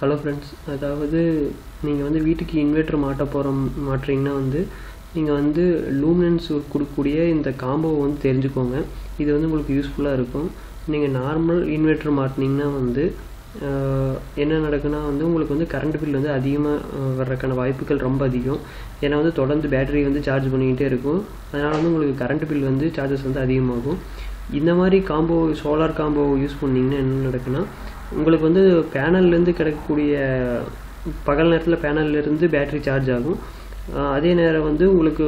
Hello friends அதாவது நீங்கள் வந்து வீட்டுக்கு இன்வெர்ட்ரு மாட்ட போகிற மாட்டுறீங்கன்னா வந்து நீங்கள் வந்து லூமினன்ஸ் கொடுக்கக்கூடிய இந்த காம்போவை வந்து தெரிஞ்சுக்கோங்க. இது வந்து உங்களுக்கு யூஸ்ஃபுல்லாக இருக்கும். நீங்கள் நார்மல் இன்வெர்ட்ரு மாட்டினீங்கன்னா வந்து என்ன நடக்குன்னா வந்து உங்களுக்கு வந்து கரண்ட் பில் வந்து அதிகமாக வர்றதுக்கான வாய்ப்புகள் ரொம்ப அதிகம். ஏன்னா வந்து தொடர்ந்து பேட்டரி வந்து சார்ஜ் பண்ணிக்கிட்டே இருக்கும். அதனால் வந்து உங்களுக்கு கரண்ட் பில் வந்து சார்ஜஸ் வந்து அதிகமாகும். இந்த மாதிரி காம்போ சோலார் காம்போ யூஸ் பண்ணிங்கன்னா என்ன நடக்குன்னா உங்களுக்கு வந்து பேனல்லேருந்து கிடைக்கக்கூடிய பகல் நேரத்தில் பேனல்லேருந்து பேட்டரி சார்ஜ் ஆகும். அதே நேரம் வந்து உங்களுக்கு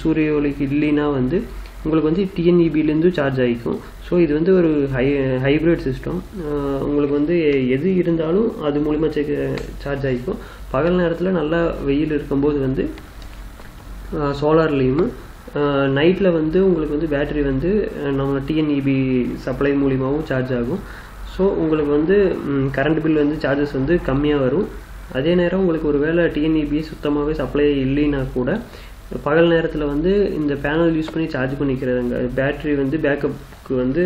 சூரிய ஒளிக்கு இல்லைன்னா வந்து உங்களுக்கு வந்து டிஎன்இபிலேருந்து சார்ஜ் ஆகிக்கும். ஸோ இது வந்து ஒரு ஹை ஹைப்ரிட் சிஸ்டம் உங்களுக்கு வந்து எது இருந்தாலும் அது மூலிமா சார்ஜ் ஆகிக்கும். பகல் நேரத்தில் நல்லா வெயில் இருக்கும்போது வந்து சோலார்லேயும் நைட்டில் வந்து உங்களுக்கு வந்து பேட்டரி வந்து நம்ம டிஎன்இபி சப்ளை மூலிமாவும் சார்ஜ் ஆகும். ஸோ உங்களுக்கு வந்து கரண்ட் பில் வந்து சார்ஜஸ் வந்து கம்மியாக வரும். அதே நேரம் உங்களுக்கு ஒரு வேளை டிஎன்இபி சுத்தமாகவே சப்ளை இல்லைன்னா கூட பகல் நேரத்தில் வந்து இந்த பேனல் யூஸ் பண்ணி சார்ஜ் பண்ணிக்கிறதுங்க. பேட்டரி வந்து பேக்கப்புக்கு வந்து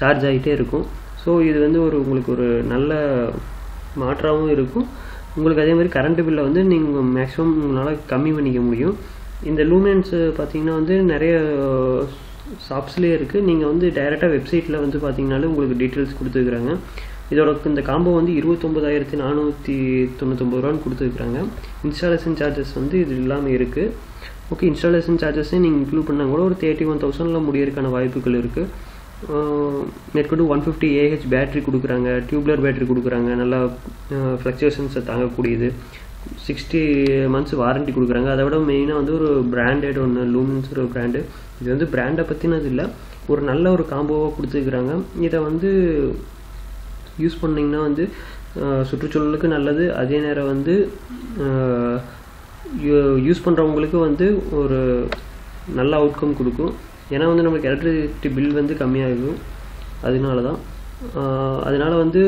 சார்ஜ் ஆகிட்டே இருக்கும். ஸோ இது வந்து ஒரு உங்களுக்கு ஒரு நல்ல மாற்றாகவும் இருக்கும். உங்களுக்கு அதே மாதிரி கரண்ட் பில்லை வந்து நீங்கள் மேக்ஸிமம் உங்களால் கம்மி பண்ணிக்க முடியும். இந்த லூமென்ஸ் பார்த்தீங்கன்னா வந்து நிறைய ஷாப்ஸ்லேயே இருக்குது நீங்கள் வந்து டைரெக்டாக வெப்சைட்டில் வந்து பார்த்தீங்கனாலே உங்களுக்கு டீட்டெயில்ஸ் கொடுத்துருக்குறாங்க. இதோட இந்த காம்போ வந்து இருபத்தொம்பதாயிரத்தி நானூற்றி தொண்ணூத்தொம்பது ரூபான்னு கொடுத்துருக்குறாங்க. இன்ஸ்டாலேஷன் சார்ஜஸ் வந்து இது இல்லாமல் இருக்குது ஓகே இன்ஸ்டாலேஷன் சார்ஜஸ்ஸே நீங்கள் இன்க்ளூட் பண்ணால் கூட ஒரு தேர்ட்டி ஒன் தௌசண்டில் முடியறதுக்கான வாய்ப்புகள் இருக்குது மேற்கொண்டு ஒன் ஃபிஃப்டி ஏஹெச் பேட்டரி கொடுக்குறாங்க. டியூப்லர் பேட்டரி கொடுக்குறாங்க. நல்லா ஃப்ளக்சுவேஷன்ஸை தாங்கக்கூடியது. சிக்ஸ்டி மந்த்ஸ் வாரண்டி கொடுக்குறாங்க. அதை விட மெயினாக வந்து ஒரு பிராண்டட் ஒன்று லூமின்ஸ் ஒரு பிராண்டு இது வந்து பிராண்டை பற்றினது இல்லை. ஒரு நல்ல ஒரு காம்போவாக கொடுத்துருக்குறாங்க. இதை வந்து யூஸ் பண்ணிங்கன்னா வந்து சுற்றுச்சூழலுக்கு நல்லது. அதே நேரம் வந்து யூஸ் பண்ணுறவங்களுக்கு வந்து ஒரு நல்ல அவுட்கம் கொடுக்கும். ஏன்னா வந்து நம்மளுக்கு எலக்ட்ரிசிட்டி பில் வந்து கம்மியாகும் அதனால தான் அதனால வந்து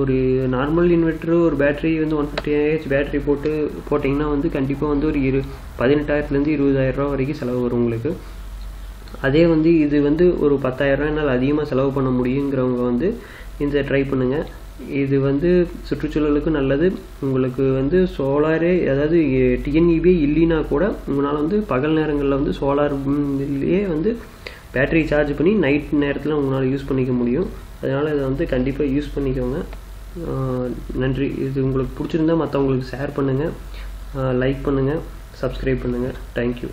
ஒரு நார்மல் இன்வெர்ட்ரு ஒரு பேட்டரி வந்து ஒன் ஃபிஃப்டி ஏஹெச் பேட்டரி போட்டு போட்டிங்கன்னா வந்து கண்டிப்பாக வந்து ஒரு இரு பதினெட்டாயிரத்துலேருந்து இருபதாயிரரூவா வரைக்கும் செலவு வரும் உங்களுக்கு. அதே வந்து இது வந்து ஒரு பத்தாயிரரூவா என்னால் அதிகமாக செலவு பண்ண முடியுங்கிறவங்க வந்து இந்த ட்ரை பண்ணுங்கள் இது வந்து சுற்றுச்சூழலுக்கு நல்லது. உங்களுக்கு வந்து சோலாரே அதாவது டிஎன்இபி இல்லைன்னா கூட உங்களால் வந்து பகல் நேரங்களில் வந்து சோலார் வந்து பேட்டரி சார்ஜ் பண்ணி நைட் நேரத்தில் உங்களால் யூஸ் பண்ணிக்க முடியும். அதனால் இதை வந்து கண்டிப்பாக யூஸ் பண்ணிக்கோங்க. நன்றி. இது உங்களுக்கு பிடிச்சிருந்தா மற்றவங்களுக்கு ஷேர் பண்ணுங்கள் லைக் பண்ணுங்கள் சப்ஸ்கிரைப் பண்ணுங்கள் தேங்க்யூ